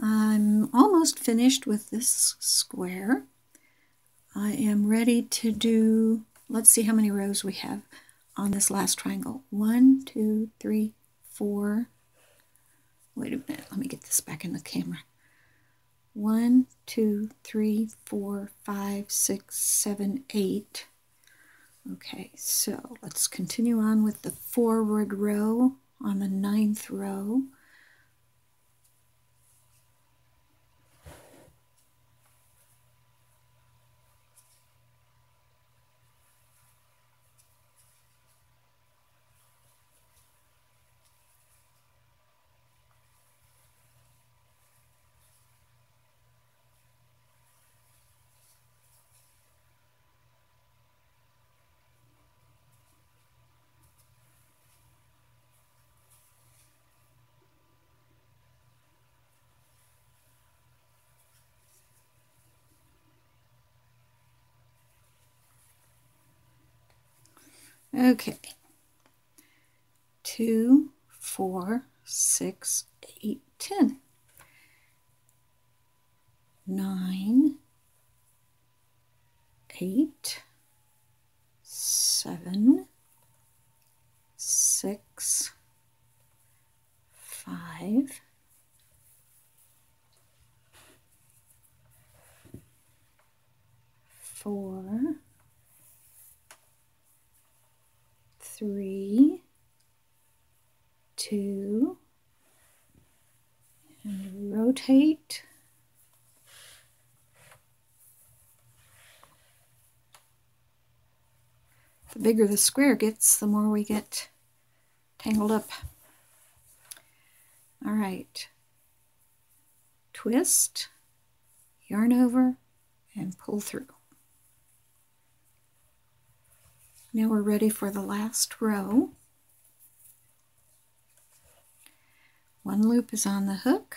I'm almost finished with this square. I am ready to do, let's see how many rows we have on this last triangle. One, two, three, four. Wait a minute, let me get this back in the camera. One, two, three, four, five, six, seven, eight. Okay, so let's continue on with the forward row on the ninth row. Okay. Two, four, six, eight, ten. Nine, eight, seven, six, five, four, three, two, and rotate. The bigger the square gets, the more we get tangled up. All right. Twist, yarn over, and pull through. Now we're ready for the last row. One loop is on the hook,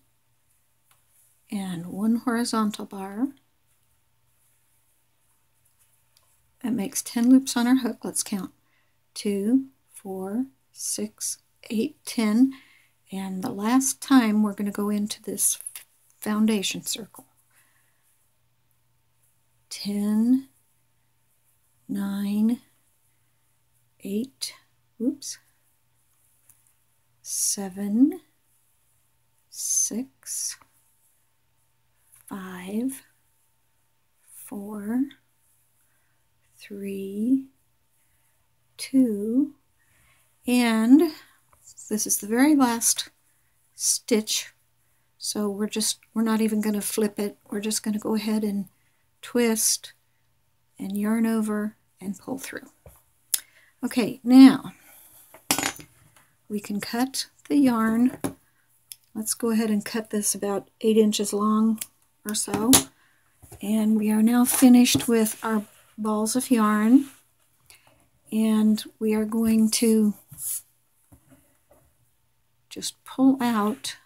and one horizontal bar. That makes 10 loops on our hook. Let's count. Two, four, six, eight, ten. And the last time we're going to go into this foundation circle. 10, nine, eight, oops, seven, six, five, four, three, two, and this is the very last stitch. So we're just, we're not even going to flip it. We're just going to go ahead and twist and yarn over and pull through. Okay, now we can cut the yarn. Let's go ahead and cut this about eight inches long or so. And we are now finished with our balls of yarn. And we are going to just pull out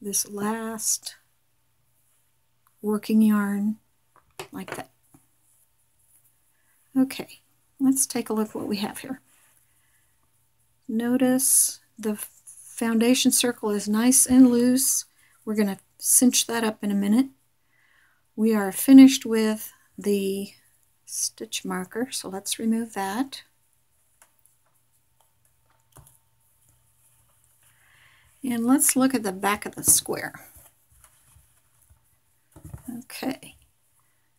this last working yarn like that. Okay, let's take a look what we have here. Notice the foundation circle is nice and loose. We're going to cinch that up in a minute. We are finished with the stitch marker, so let's remove that. And let's look at the back of the square. Okay.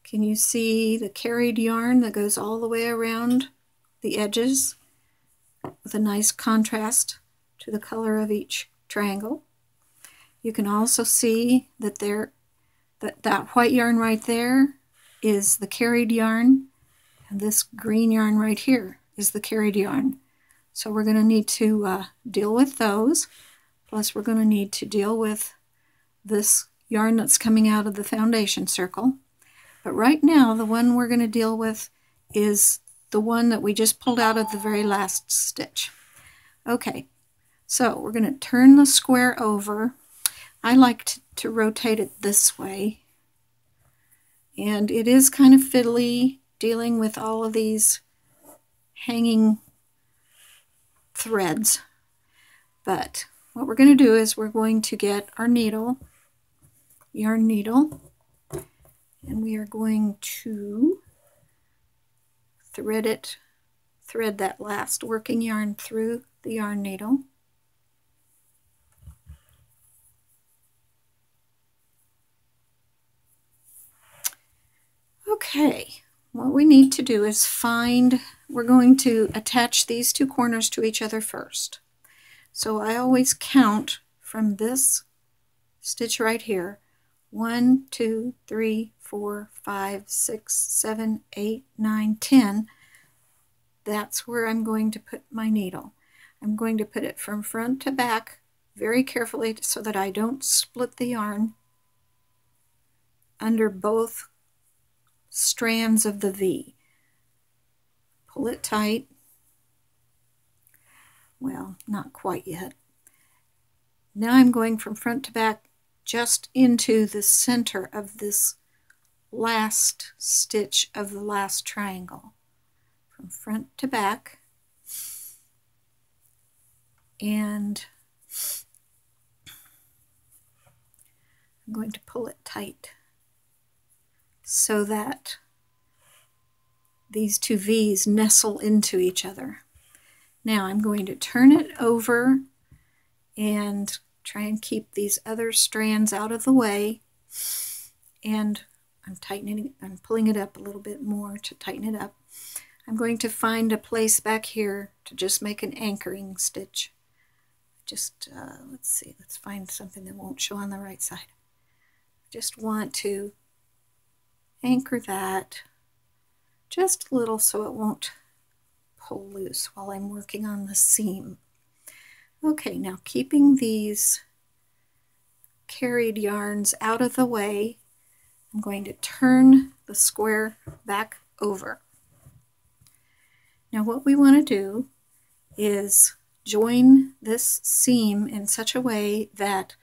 Can you see the carried yarn that goes all the way around the edges with a nice contrast to the color of each triangle? You can also see that there that, that white yarn right there is the carried yarn and this green yarn right here is the carried yarn. So we're going to need to uh, deal with those. Plus we're going to need to deal with this yarn that's coming out of the foundation circle. But right now the one we're going to deal with is the one that we just pulled out of the very last stitch. Okay, so we're going to turn the square over. I like to, to rotate it this way. And it is kind of fiddly dealing with all of these hanging threads. But what we're going to do is we're going to get our needle, yarn needle, and we are going to thread it, thread that last working yarn through the yarn needle. Okay, what we need to do is find, we're going to attach these two corners to each other first. So I always count from this stitch right here, one, two, three, four, five, six, seven, eight, nine, ten. That's where I'm going to put my needle. I'm going to put it from front to back very carefully so that I don't split the yarn under both strands of the V. Pull it tight. Well, not quite yet. Now I'm going from front to back just into the center of this last stitch of the last triangle. From front to back. And I'm going to pull it tight so that these two V's nestle into each other. Now I'm going to turn it over and try and keep these other strands out of the way and I'm tightening I'm pulling it up a little bit more to tighten it up. I'm going to find a place back here to just make an anchoring stitch. Just uh, let's see, let's find something that won't show on the right side. Just want to anchor that just a little so it won't pull loose while I'm working on the seam. Okay, now keeping these carried yarns out of the way, I'm going to turn the square back over. Now what we want to do is join this seam in such a way that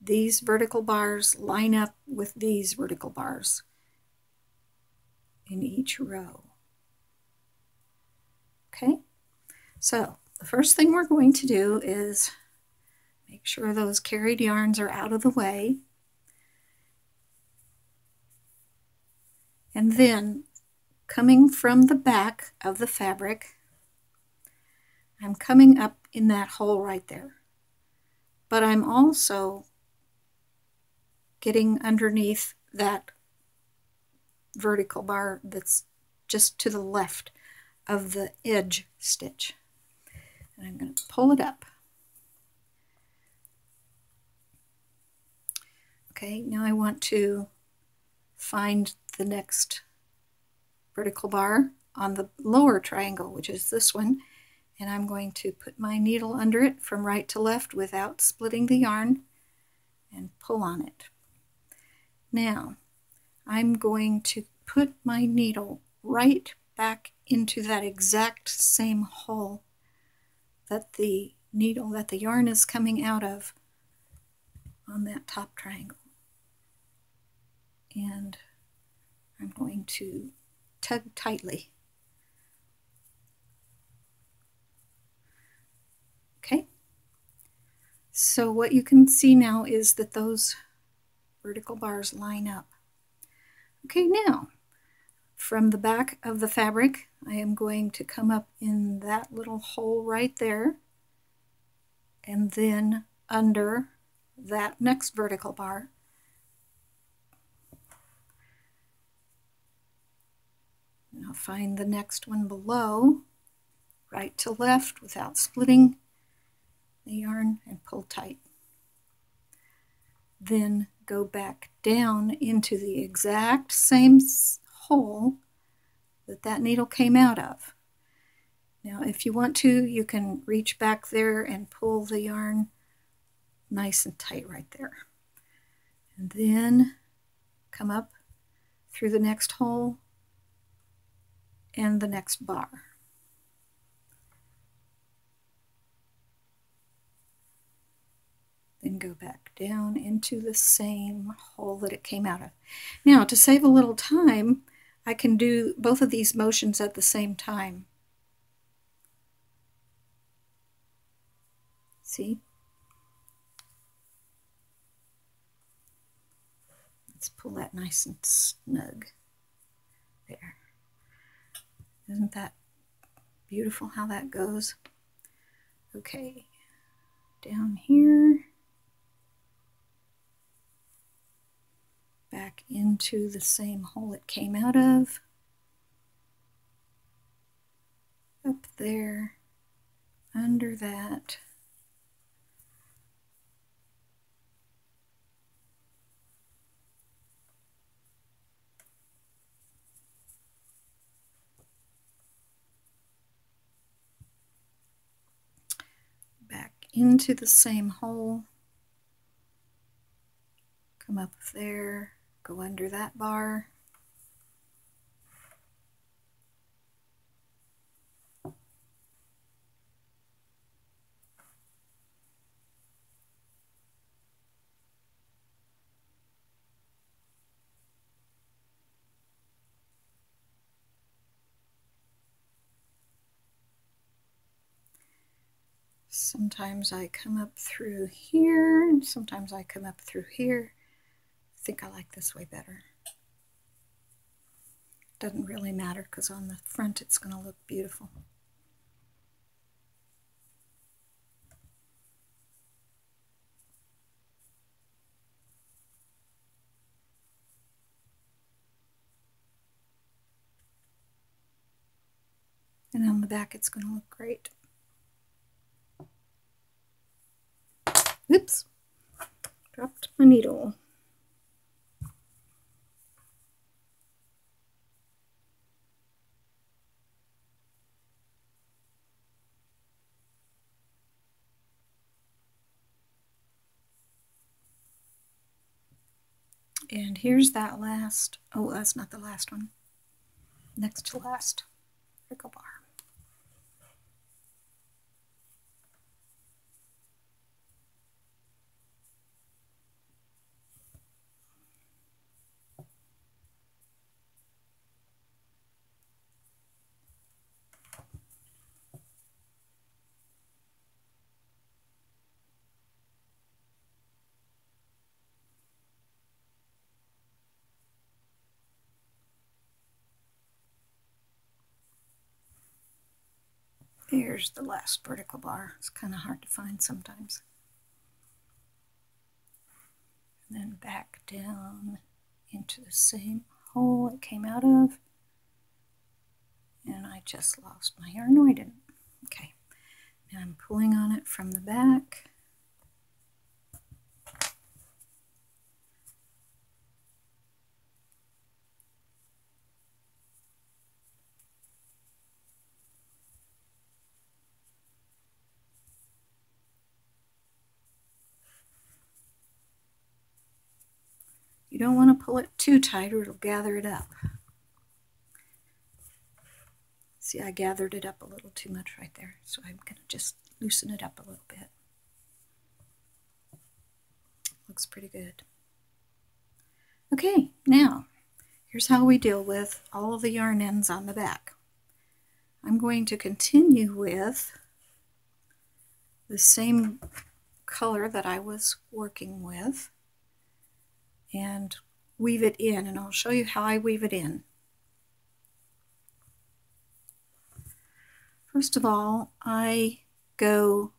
these vertical bars line up with these vertical bars in each row. Okay, so the first thing we're going to do is make sure those carried yarns are out of the way. And then coming from the back of the fabric, I'm coming up in that hole right there. But I'm also getting underneath that vertical bar that's just to the left of the edge stitch. And I'm going to pull it up. Okay, now I want to find the next vertical bar on the lower triangle, which is this one, and I'm going to put my needle under it from right to left without splitting the yarn and pull on it. Now, I'm going to put my needle right back into that exact same hole that the needle, that the yarn is coming out of on that top triangle. And I'm going to tug tightly. Okay, so what you can see now is that those vertical bars line up. Okay, now from the back of the fabric, I am going to come up in that little hole right there and then under that next vertical bar. Now find the next one below, right to left without splitting the yarn and pull tight. Then go back down into the exact same hole that that needle came out of. Now if you want to, you can reach back there and pull the yarn nice and tight right there. And then come up through the next hole and the next bar. Then go back down into the same hole that it came out of. Now, to save a little time, I can do both of these motions at the same time. See? Let's pull that nice and snug. There. Isn't that beautiful how that goes? Okay, down here. Back into the same hole it came out of. Up there, under that. Back into the same hole, come up there, go under that bar, Sometimes I come up through here, and sometimes I come up through here. I think I like this way better. Doesn't really matter because on the front it's going to look beautiful. And on the back it's going to look great. Oops, dropped my needle. And here's that last, oh, that's not the last one. Next to last, vertical bar. Here's the last vertical bar. It's kind of hard to find sometimes. And then back down into the same hole it came out of. And I just lost my yarn. No, I didn't. Okay. Now I'm pulling on it from the back. You don't want to pull it too tight or it'll gather it up. See, I gathered it up a little too much right there, so I'm going to just loosen it up a little bit. Looks pretty good. Okay, now, here's how we deal with all the yarn ends on the back. I'm going to continue with the same color that I was working with and weave it in and I'll show you how I weave it in. First of all, I go,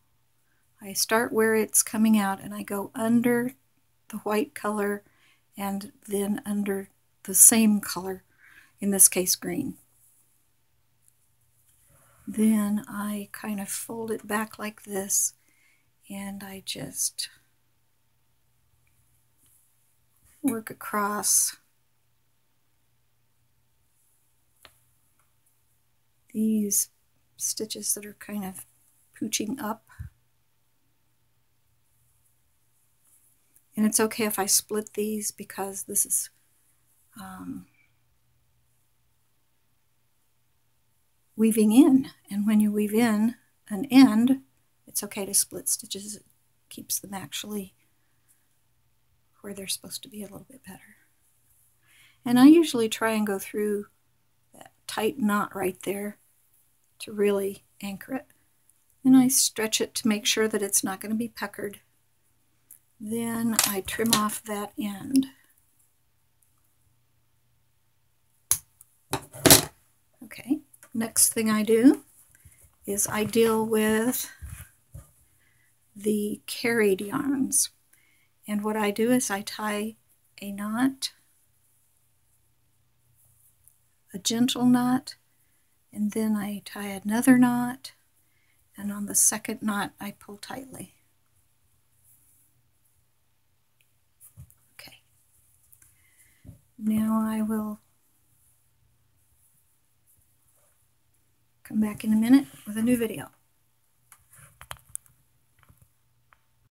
I start where it's coming out and I go under the white color and then under the same color, in this case green. Then I kind of fold it back like this and I just work across these stitches that are kind of pooching up. And it's okay if I split these because this is um, weaving in. And when you weave in an end, it's okay to split stitches. It keeps them actually where they're supposed to be a little bit better. And I usually try and go through that tight knot right there to really anchor it. And I stretch it to make sure that it's not going to be puckered. Then I trim off that end. Okay, next thing I do is I deal with the carried yarns. And what I do is I tie a knot, a gentle knot, and then I tie another knot, and on the second knot I pull tightly. Okay. Now I will come back in a minute with a new video.